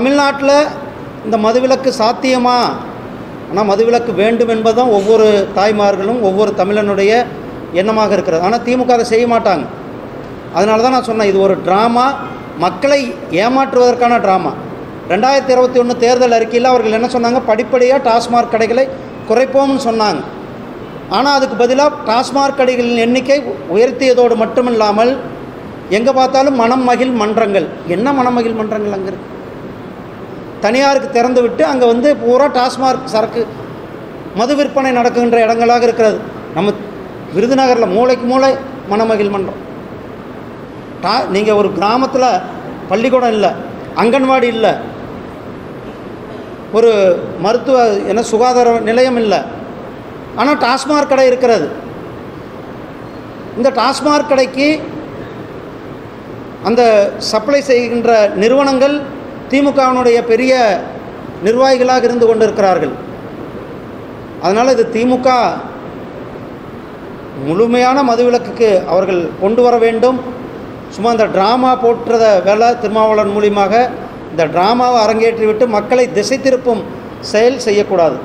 தமிழ்நாட்டில் இந்த மதுவிலக்கு சாத்தியமா? ஆனால் மதுவிலக்கு வேண்டும் என்பதுதான் ஒவ்வொரு தாய்மார்களும் ஒவ்வொரு தமிழனுடைய எண்ணமாக இருக்கிறது. ஆனால் திமுக அதை செய்ய மாட்டாங்க. அதனால தான் நான் சொன்னேன் இது ஒரு ட்ராமா. மக்களை ஏமாற்றுவதற்கான ட்ராமா. ரெண்டாயிரத்தி இருபத்தி ஒன்று தேர்தல் அறிக்கையில் அவர்கள் என்ன சொன்னாங்க? படிப்படியாக டாஸ்மாக் கடைகளை குறைப்போம்னு சொன்னாங்க. ஆனால் அதுக்கு பதிலாக டாஸ்மாக் கடைகளின் எண்ணிக்கை உயர்த்தியதோடு மட்டுமில்லாமல் எங்கே பார்த்தாலும் மனம் மகிழ் மன்றங்கள். என்ன மனமகிழ் மன்றங்கள் அங்கே இருக்குது தனியாருக்கு திறந்து விட்டு அங்கே வந்து பூரா டாஸ்மார்க் சரக்கு மது விற்பனை நடக்குகின்ற இடங்களாக இருக்கிறது. நம்ம விருதுநகரில் மூளைக்கு மூளை மணமகிழ் மன்றம். டா நீங்கள் ஒரு கிராமத்தில் பள்ளிக்கூடம் இல்லை அங்கன்வாடி இல்லை ஒரு மருத்துவ என்ன சுகாதார நிலையம் இல்லை. ஆனால் டாஸ்மாக் கடை இருக்கிறது. இந்த டாஸ்மாக் கடைக்கு அந்த சப்ளை செய்கின்ற நிறுவனங்கள் திமுகவினுடைய பெரிய நிர்வாகிகளாக இருந்து கொண்டிருக்கிறார்கள். அதனால் இது திமுக முழுமையான மதுவிலக்குக்கு அவர்கள் கொண்டு வர வேண்டும். சும்மா இந்த ட்ராமா போட்டுறத வேலை திருமாவளவன் மூலியமாக இந்த ட்ராமாவை அரங்கேற்றிவிட்டு மக்களை திசை திருப்பும் செயல் செய்யக்கூடாது.